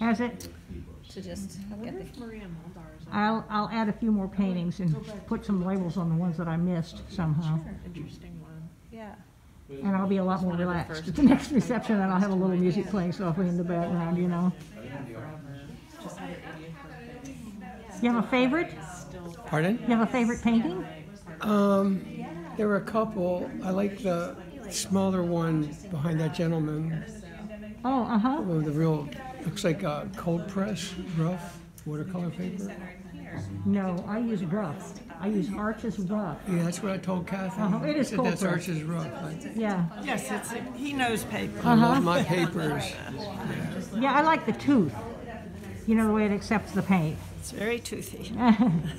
Has it? to just get the, Maria Muldaur's. I'll, I'll add a few more paintings and put some labels on the ones that I missed somehow. Interesting one. yeah. And I'll be a lot more relaxed. At the next reception, and I'll have a little music playing softly in the background, you know. Just had her 80th birthday. You have a favorite? Pardon? You have a favorite painting? Um, there were a couple. I like the smaller one behind that gentleman Oh, uh-huh. with the real, looks like a cold press, rough watercolor paper. No, I use rough. I use Arches rough. Yeah, that's what I told Kathy. Uh-huh, it is I said, cold That's press. Arches rough. I, Yeah. Yes, it's, he knows paper. I love my papers. Yeah, I like the tooth. You know, the way it accepts the paint. It's very toothy.